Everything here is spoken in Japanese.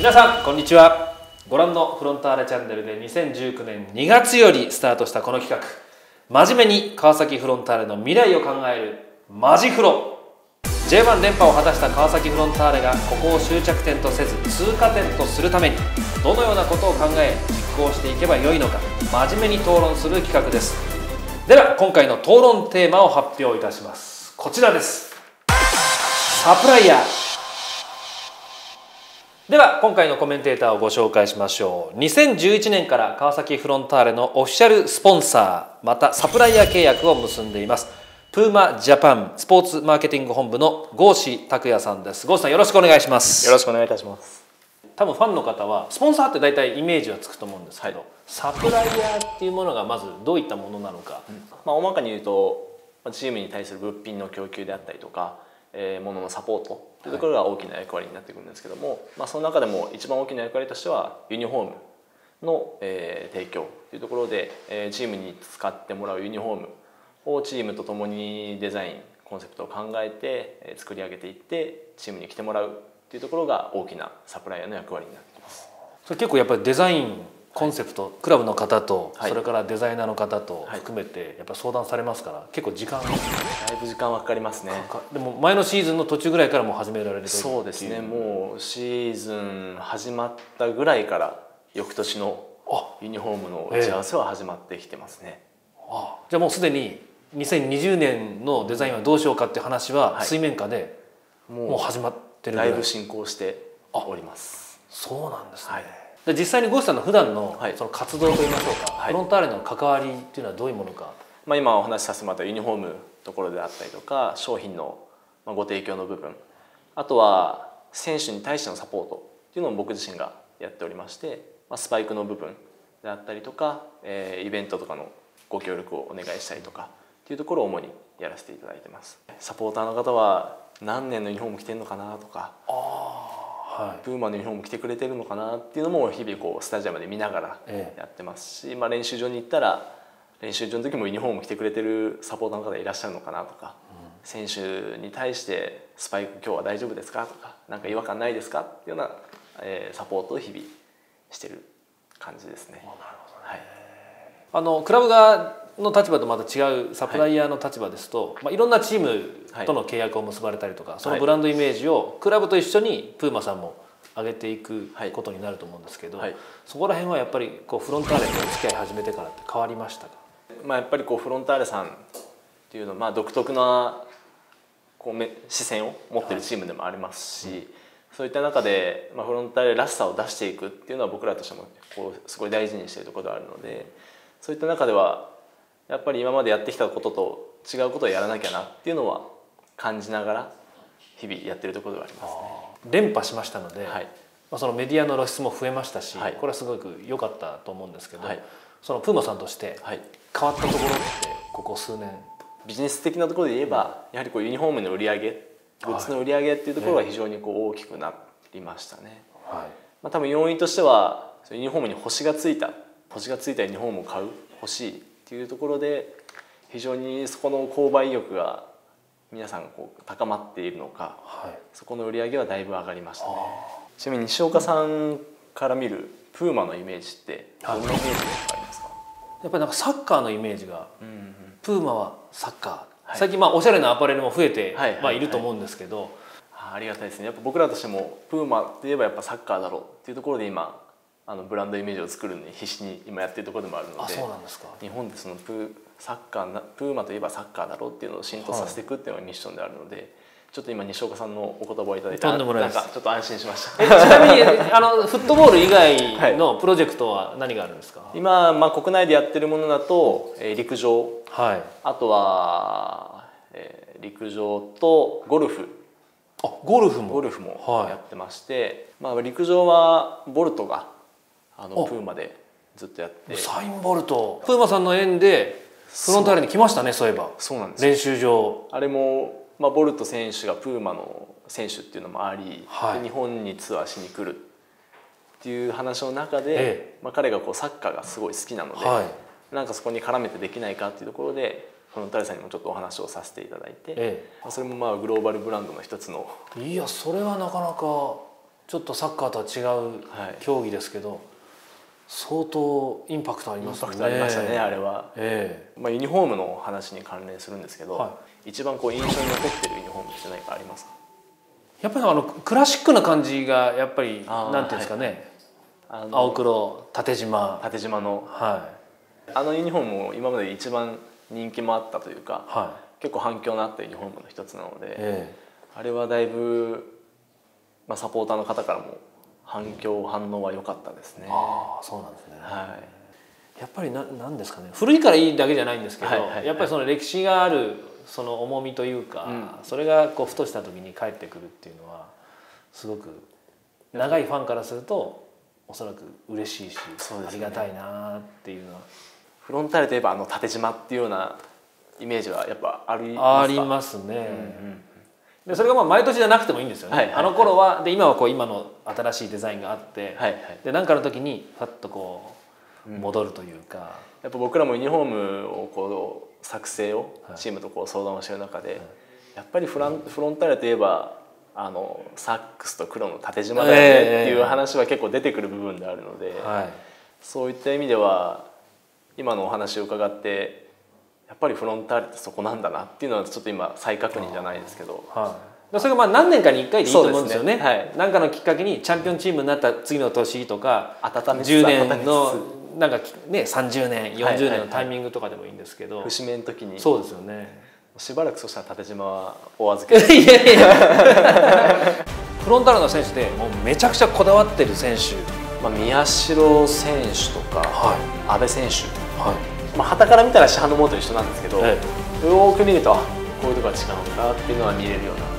皆さんこんにちは。ご覧のフロンターレチャンネルで2019年2月よりスタートしたこの企画。真面目に川崎フロンターレの未来を考えるマジフロ。J1 連覇を果たした川崎フロンターレがここを終着点とせず通過点とするためにどのようなことを考え実行していけばよいのか真面目に討論する企画です。では今回の討論テーマを発表いたします。こちらです。サプライヤー。では今回のコメンテーターをご紹介しましょう。2011年から川崎フロンターレのオフィシャルスポンサーまたサプライヤー契約を結んでいます。プーマジャパンスポーツマーケティング本部の郷志拓也さんです。郷志さんよろしくお願いします。よろしくお願いいたします。多分ファンの方はスポンサーって大体イメージはつくと思うんですけど、はい、サプライヤーっていうものがまずどういったものなのか、うん、まあ、大まかに言うとチームに対する物品の供給であったりとか、えー、もののサポートというところが大きな役割になってくるんですけども、はい、まあ、その中でも一番大きな役割としてはユニフォームの、えー、提供というところで、えー、チームに使ってもらうユニフォームをチームと共にデザインコンセプトを考えて作り上げていってチームに来てもらうっていうところが大きなサプライヤーの役割になってきます。それ結構やっぱりデザインコンセプト、はい、クラブの方と、それからデザイナーの方と含めてやっぱ相談されますから結構時間。だいぶ時間はかかりますね。でも前のシーズンの途中ぐらいからもう始められるそうですね。もうシーズン始まったぐらいから翌年のユニフォームの打ち合わせは始まってきてますね、えー、あじゃあもうすでに2020年のデザインはどうしようかっていう話は水面下でもう始まってるだいぶ進行しております。そうなんですね、はい、で実際にゴースさんの普段のその活動といいましょうか、はい、フロンターレの関わりっていうのはどういうものか、まあ、今お話しさせてもらったユニフォームところであったりとか商品のご提供の部分。あとは選手に対してのサポートっていうのを僕自身がやっておりまして、まあ、スパイクの部分であったりとか、えー、イベントとかのご協力をお願いしたりとかっていうところを主にやらせていただいてます。サポーターの方は何年のユニフォーム着てるのかなとかはい、プーマのユニフォーム着てくれてるのかなっていうのも日々こうスタジアムで見ながらやってますし、ええ、まあ、練習場に行ったら練習場の時もユニフォーム着てくれてるサポーターの方いらっしゃるのかなとか、うん、選手に対して「スパイク今日は大丈夫ですか?」とか「何か違和感ないですか?」っていうような、えー、サポートを日々してる感じですね。なるほど、ね、はい、あのクラブがの立場とまた違うサプライヤーの立場ですと、はい。まあ、いろんなチームとの契約を結ばれたりとか、はい、そのブランドイメージをクラブと一緒にプーマさんも上げていくことになると思うんですけど、はい、そこら辺はやっぱりこうフロンターレとお付き合い始めてからって変わりましたか、まあ、やっぱりこうフロンターレさんっていうのはまあ独特なこう視線を持ってるチームでもありますし、そういった中で、まあ、フロンターレらしさを出していくっていうのは僕らとしてもこうすごい大事にしているところであるのでそういった中ではやっぱり今までやってきたことと違うことをやらなきゃなっていうのは感じながら日々やってるところではありますね。連覇しましたので、はい、まあ、そのメディアの露出も増えましたし、はい、これはすごく良かったと思うんですけど、はい、そのプーマさんとして変わったところってここ数年？ビジネス的なところで言えばやはりこうユニフォームの売り上げグッズの売り上げっていうところが非常にこう大きくなりましたね。はい。まあ、多分要因としてはユニフォームに星がついた星がついたユニフォームを買う欲しいっていうところで非常にそこの購買意欲が皆さんこう高まっているのか、はい、そこの売り上げはだいぶ上がりましたね。ちなみに西岡さんから見るプーマのイメージってどんなイメージがありますか、やっぱりなんかサッカーのイメージが、うんうん、プーマはサッカー、はい、最近まあおしゃれなアパレルも増えて、はいまあ、いると思うんですけど、ありがたいですね。やっぱ僕らとしてもプーマって言えばやっぱサッカーだろうっていうところで今あのブランドイメージを作るのに必死に今やってるところでもあるのでそうなんですか。日本でそのプサッカープーマといえばサッカーだろうっていうのを浸透させていくっていうのがミッションであるので、はい、ちょっと今西岡さんのお言葉をいただいてなんかちょっと安心しました。ちなみにあのフットボール以外のプロジェクトは何があるんですか、はい、今、まあ、国内でやってるものだと、えー、陸上、はい、あとは、えー、陸上とゴルフ。あゴルフも。ゴルフもやってまして、はい、まあ、陸上はボルトがあのプーマでずっとやって。サインボルト。プーマさんの縁でフロンターレに来ましたねそういえば。そうなんです。練習場。あれも、まあ、ボルト選手がプーマの選手っていうのもあり、はい、日本にツアーしに来るっていう話の中で、ええ、まあ、彼がこうサッカーがすごい好きなので、はい、なんかそこに絡めてできないかっていうところでフロンターレさんにもちょっとお話をさせていただいて、ええ、それもまあグローバルブランドの一つのいやそれはなかなかちょっとサッカーとは違うはい。競技ですけど、相当インパクトありインますよね。パクトありましたねあれは、えまあ、ユニフォームの話に関連するんですけど、は一番こう印象に残ってるユニフォームって何かありますか？えやっぱりあのクラシックな感じがやっぱりなんていうんですかね、あの青黒縦縞。縦縞の。はあのユニフォームも今まで一番人気もあったというかいはい。結構反響のあったユニフォームの一つなので、え。あれはだいぶ、まあ、サポーターの方からも反響反応は良かったですね。えああそうなんですね。はい。やっぱりななんですかね。古いからいいだけじゃないんですけど、はいはいはい。やっぱりその歴史があるその重みというか、うん。それがこうふとした時に帰ってくるっていうのはすごく長いファンからするとおそらく嬉しいし、ね。ありがたいなっていうのは。フロンターレといえばあの縦縞っていうようなイメージはやっぱありますか？ありますね、うんうんでそれがまあ毎年じゃなくてもいいんですよね、はいはいはい。あの頃はで今はこう今の新しいデザインがあって、はいはい。で何かの時にパッとこう戻るというか、やっぱ僕らもユニフォームをこう作成をはい。チームとこう相談をしてる中で、やっぱりフランフロンターレといえばあのサックスと黒の縦縞だよねっていう話は結構出てくる部分であるので、はい。そういった意味では今のお話を伺ってやっぱりフロンターレってそこなんだなっていうのはちょっと今再確認じゃないですけど。はい、それがまあ何年かに1回でいいと思うんですよね。ねはい。なんかのきっかけにチャンピオンチームになった次の年とか温めつつ。10温めつつ。年のなんかね30年はい。はい40年のタイミングとかでもいいんですけど、節目の時にそうですよね。しばらくそしたら縦縞はお預けいやいや フロンターレの選手でもうめちゃくちゃこだわってる選手、まあ、宮代選手とか、は阿部選手。はいまあ、旗から見たら市販のものと一緒なんですけど、えよく見るとあこういうとこが違うんだっていうのは見れるような